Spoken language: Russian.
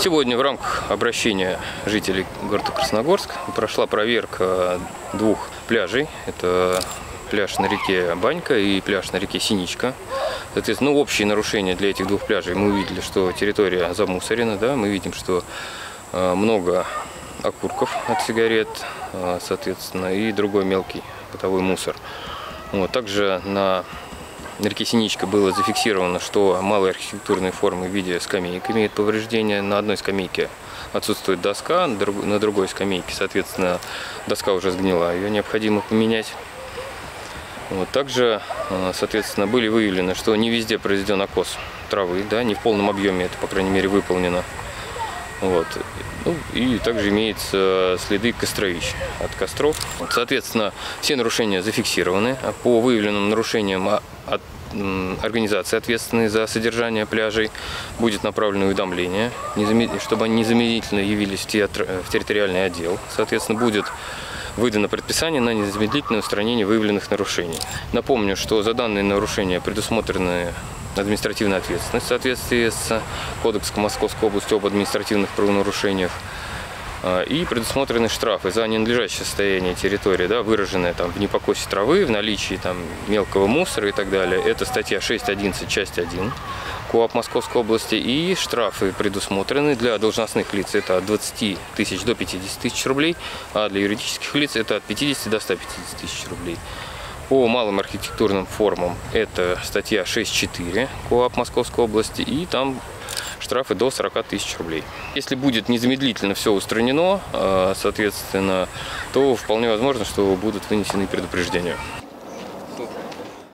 Сегодня в рамках обращения жителей города Красногорск прошла проверка двух пляжей. Это пляж на реке Банька и пляж на реке Синичка. Соответственно, ну, общие нарушения для этих двух пляжей. Мы увидели, что территория замусорена, да, мы видим, что э, много окурков от сигарет, э, соответственно, и другой мелкий бытовой мусор. Вот. Также на на реке Синичка было зафиксировано, что малые архитектурные формы в виде скамеек имеют повреждения. На одной скамейке отсутствует доска, на другой скамейке, соответственно, доска уже сгнила, ее необходимо поменять. Вот. Также, э, соответственно, были выявлены, что не везде произведен окос травы, да, не в полном объеме это, по крайней мере, выполнено. Вот. Ну, и также имеются следы костровищ от костров. Соответственно, все нарушения зафиксированы. По выявленным нарушениям а, от организации, ответственные за содержание пляжей, будет направлено уведомление, чтобы они незамедлительно явились в, театр, в территориальный отдел. Соответственно, будет выдано предписание на незамедлительное устранение выявленных нарушений. Напомню, что за данные нарушения предусмотрены административная ответственность в соответствии с Кодексом Московской области об административных правонарушениях. А, и предусмотрены штрафы за ненадлежащее состояние территории, да, выраженное там, в непокосе травы, в наличии там, мелкого мусора и так далее. Это статья 6.11, часть 1 КОАП Московской области. И штрафы предусмотрены для должностных лиц это от 20 тысяч до 50 тысяч рублей, а для юридических лиц это от 50 до 150 тысяч рублей. По малым архитектурным формам это статья 6.4 КОАП Московской области, и там штрафы до 40 тысяч рублей. Если будет незамедлительно все устранено, э, соответственно, то вполне возможно, что будут вынесены предупреждения.